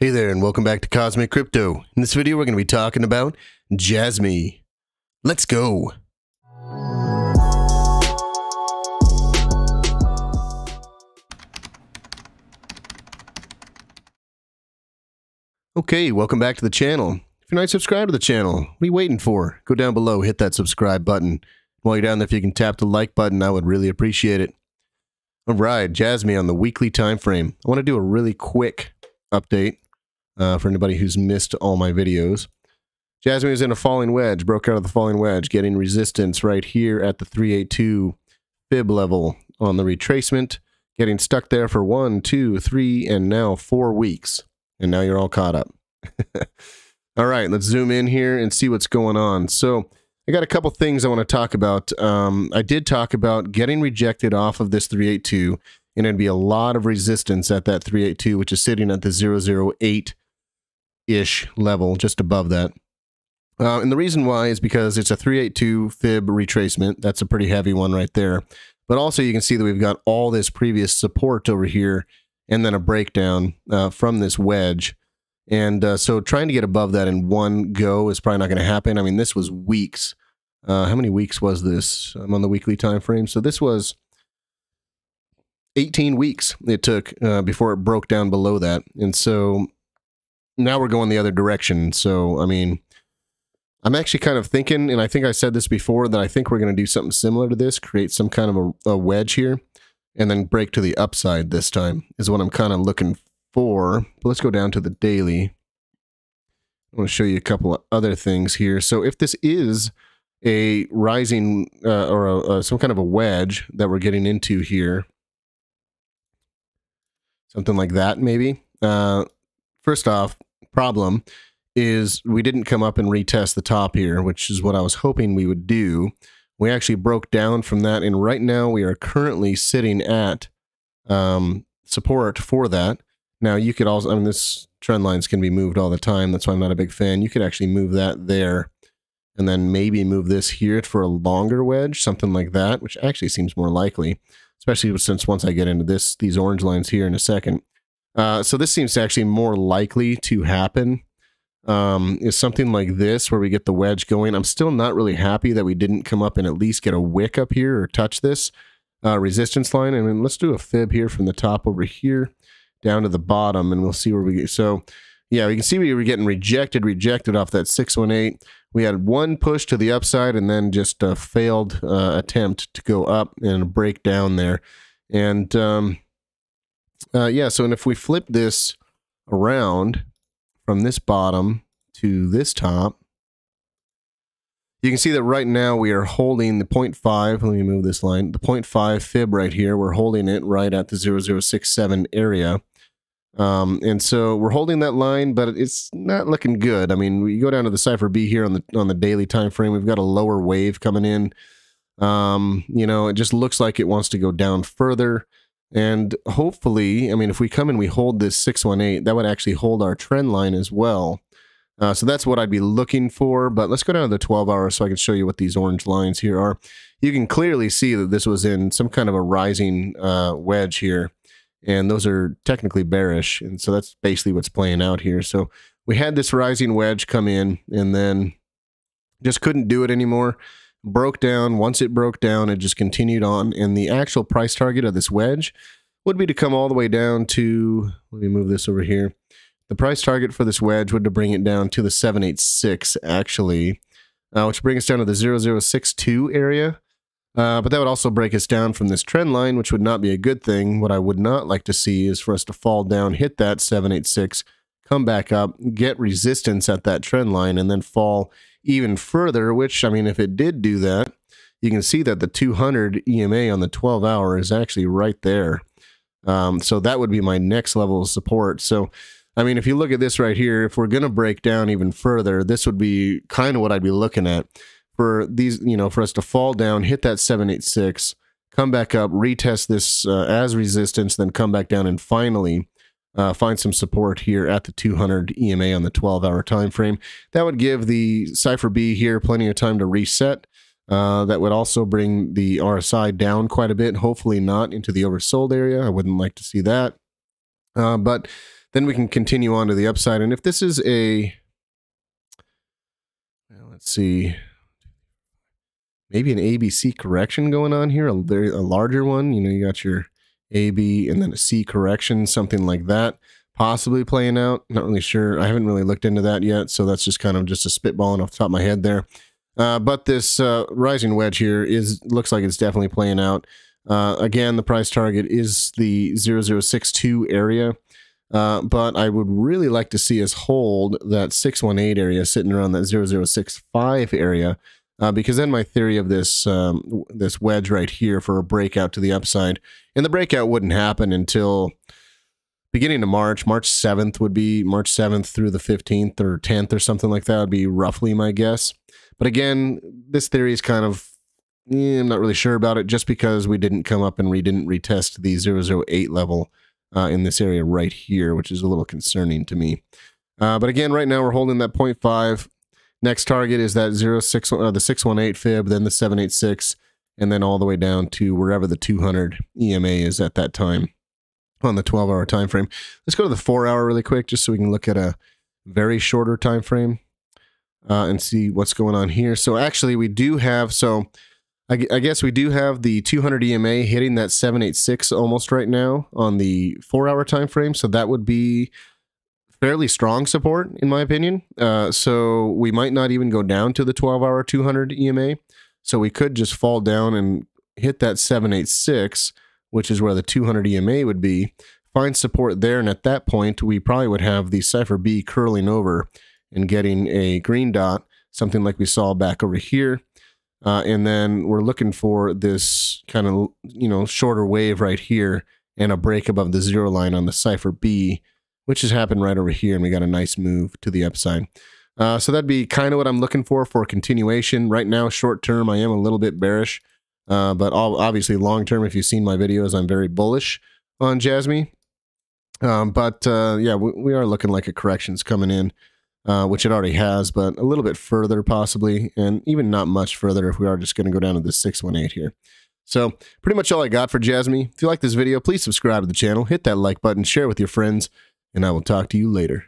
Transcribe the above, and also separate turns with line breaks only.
Hey there, and welcome back to Cosmic Crypto. In this video, we're going to be talking about Jasmy. Let's go. Okay, welcome back to the channel. If you're not subscribed to the channel, what are you waiting for? Go down below, hit that subscribe button. While you're down there, if you can tap the like button, I would really appreciate it. All right, Jasmy on the weekly time frame. I want to do a really quick update uh, for anybody who's missed all my videos. Jasmy is in a falling wedge, broke out of the falling wedge, getting resistance right here at the 382 fib level on the retracement, getting stuck there for one, two, three, and now four weeks. And now you're all caught up. all right, let's zoom in here and see what's going on. So I got a couple things I want to talk about. Um, I did talk about getting rejected off of this 382, and it'd be a lot of resistance at that 382, which is sitting at the 008 ish level, just above that. Uh, and the reason why is because it's a 382 fib retracement. That's a pretty heavy one right there. But also, you can see that we've got all this previous support over here and then a breakdown uh, from this wedge. And uh, so trying to get above that in one go is probably not going to happen. I mean, this was weeks. Uh, how many weeks was this? I'm on the weekly time frame. So this was 18 weeks it took uh, before it broke down below that. And so now we're going the other direction. So, I mean, I'm actually kind of thinking, and I think I said this before, that I think we're going to do something similar to this, create some kind of a, a wedge here, and then break to the upside this time, is what I'm kind of looking for. But let's go down to the daily. I want to show you a couple of other things here. So if this is a rising uh, or a, some kind of a wedge that we're getting into here, something like that maybe. Uh, first off, problem is we didn't come up and retest the top here, which is what I was hoping we would do. We actually broke down from that, and right now we are currently sitting at um, support for that. Now you could also, I mean, this trend lines can be moved all the time. That's why I'm not a big fan. You could actually move that there, and then maybe move this here for a longer wedge, something like that, which actually seems more likely, especially since once I get into this, these orange lines here in a second. Uh, so this seems to actually more likely to happen um, is something like this where we get the wedge going. I'm still not really happy that we didn't come up and at least get a wick up here or touch this uh, resistance line. And then let's do a fib here from the top over here down to the bottom and we'll see where we get. So yeah, we can see we were getting rejected, rejected off that 618. We had one push to the upside and then just a failed uh, attempt to go up and break down there. And um, uh, yeah, so and if we flip this around, from this bottom to this top, you can see that right now we are holding the 0.5. Let me move this line. The 0.5 fib right here, we're holding it right at the 0067 area. Um, and so we're holding that line, but it's not looking good. I mean, we go down to the cipher B here on the on the daily time frame. We've got a lower wave coming in. Um, you know, it just looks like it wants to go down further. And hopefully, I mean, if we come and we hold this 618, that would actually hold our trend line as well. Uh, so that's what I'd be looking for. But let's go down to the 12 hours so I can show you what these orange lines here are. You can clearly see that this was in some kind of a rising uh, wedge here. And those are technically bearish. And so that's basically what's playing out here. So we had this rising wedge come in and then just couldn't do it anymore broke down. Once it broke down, it just continued on. And the actual price target of this wedge would be to come all the way down to, let me move this over here. The price target for this wedge would to bring it down to the 786, actually, uh, which brings us down to the 0062 area. Uh, but that would also break us down from this trend line, which would not be a good thing. What I would not like to see is for us to fall down, hit that 786, come back up, get resistance at that trend line, and then fall even further, which, I mean, if it did do that, you can see that the 200 EMA on the 12 hour is actually right there. Um, so that would be my next level of support. So, I mean, if you look at this right here, if we're going to break down even further, this would be kind of what I'd be looking at for these, you know, for us to fall down, hit that 786, come back up, retest this uh, as resistance, then come back down and finally uh, find some support here at the 200 EMA on the 12 hour time frame. That would give the Cipher B here plenty of time to reset. Uh, that would also bring the RSI down quite a bit, hopefully not into the oversold area. I wouldn't like to see that. Uh, but then we can continue on to the upside. And if this is a, let's see, maybe an ABC correction going on here, a a larger one. You know, you got your AB and then a C correction, something like that, possibly playing out. Not really sure. I haven't really looked into that yet, so that's just kind of just a spitballing off the top of my head there. Uh, but this uh, rising wedge here is looks like it's definitely playing out. Uh, again, the price target is the 0062 area. Uh, but I would really like to see us hold that 618 area sitting around that 0065 area uh, because then my theory of this um, this wedge right here for a breakout to the upside, and the breakout wouldn't happen until beginning of March. March 7th would be March 7th through the 15th or 10th or something like that would be roughly my guess. But again, this theory is kind of eh, I'm not really sure about it just because we didn't come up and we didn't retest the 008 level uh, in this area right here, which is a little concerning to me. Uh, but again, right now we're holding that 0.5. Next target is that 06, uh, the 618 fib, then the 786, and then all the way down to wherever the 200 EMA is at that time on the 12 hour time frame. Let's go to the four hour really quick just so we can look at a very shorter time frame uh, and see what's going on here. So actually we do have, so I, I guess we do have the 200 EMA hitting that 786 almost right now on the four hour time frame. So that would be fairly strong support, in my opinion. Uh, so we might not even go down to the 12 hour 200 EMA. So we could just fall down and hit that 786, which is where the 200 EMA would be, find support there. And at that point, we probably would have the Cipher B curling over and getting a green dot, something like we saw back over here. Uh, and then we're looking for this kind of, you know, shorter wave right here and a break above the zero line on the Cipher B which has happened right over here, and we got a nice move to the upside. Uh, so that'd be kind of what I'm looking for for continuation. Right now, short term, I am a little bit bearish, uh, but obviously long term, if you've seen my videos, I'm very bullish on Jasmy. Um, but uh, yeah, we, we, are looking like a correction's coming in, uh, which it already has, but a little bit further possibly, and even not much further if we are just going to go down to the 618 here. So pretty much all I got for Jasmy. If you like this video, please subscribe to the channel, hit that like button, share with your friends and I will talk to you later.